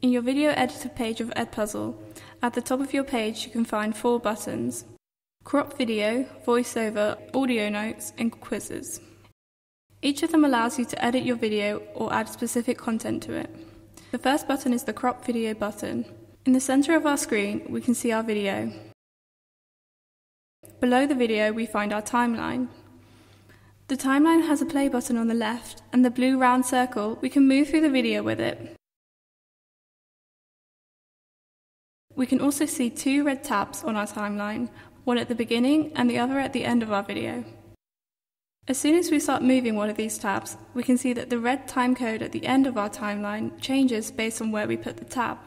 In your video editor page of Edpuzzle, at the top of your page you can find four buttons Crop Video, VoiceOver, Audio Notes, and Quizzes. Each of them allows you to edit your video or add specific content to it. The first button is the Crop Video button. In the center of our screen, we can see our video. Below the video, we find our timeline. The timeline has a play button on the left, and the blue round circle, we can move through the video with it. We can also see two red tabs on our timeline, one at the beginning and the other at the end of our video. As soon as we start moving one of these tabs, we can see that the red timecode at the end of our timeline changes based on where we put the tab.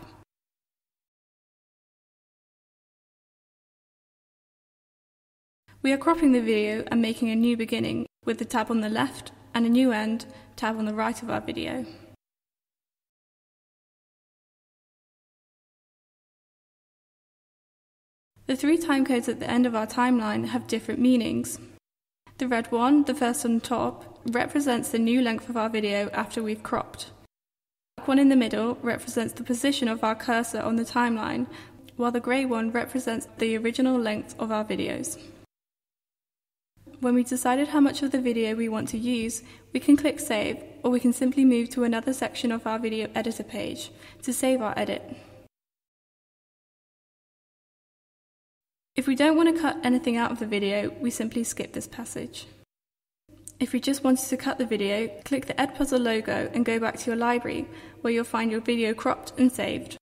We are cropping the video and making a new beginning with the tab on the left and a new end tab on the right of our video. The three timecodes at the end of our timeline have different meanings. The red one, the first on top, represents the new length of our video after we've cropped. The one in the middle represents the position of our cursor on the timeline, while the grey one represents the original length of our videos. When we've decided how much of the video we want to use, we can click Save, or we can simply move to another section of our video editor page to save our edit. If we don't want to cut anything out of the video, we simply skip this passage. If we just wanted to cut the video, click the Edpuzzle logo and go back to your library, where you'll find your video cropped and saved.